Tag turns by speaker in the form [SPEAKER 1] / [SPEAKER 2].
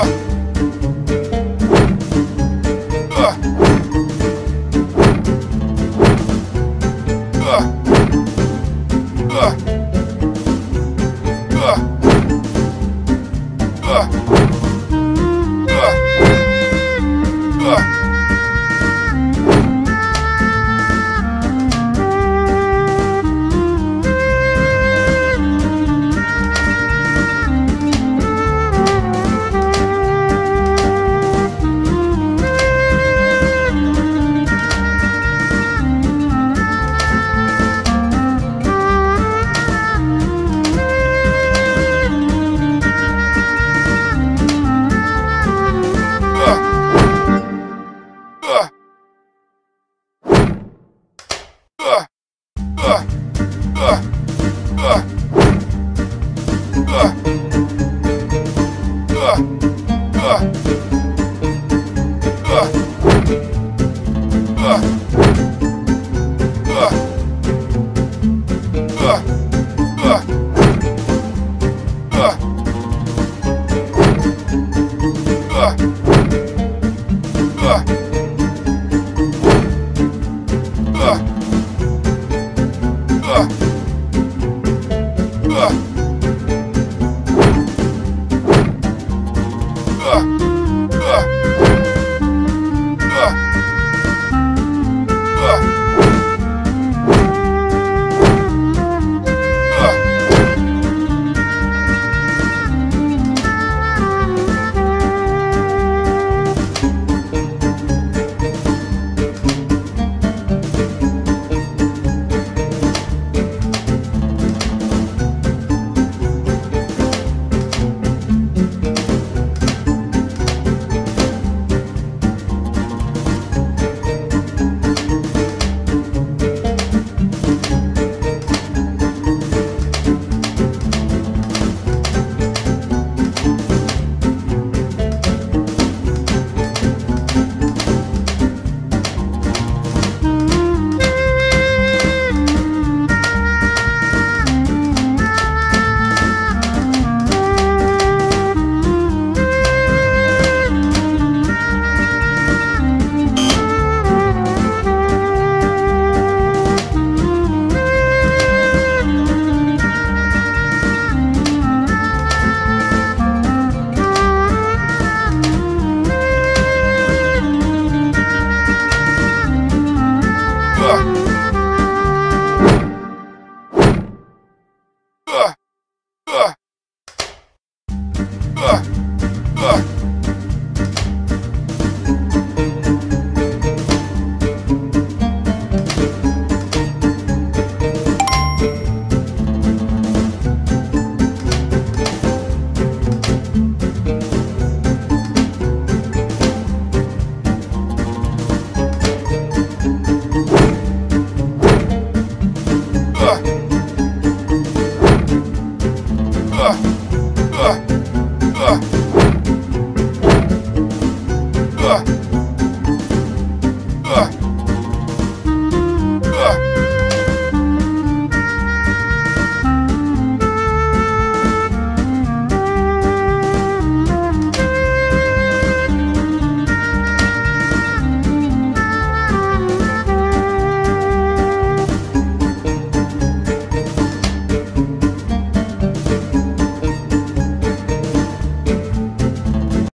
[SPEAKER 1] Ugh! Bye.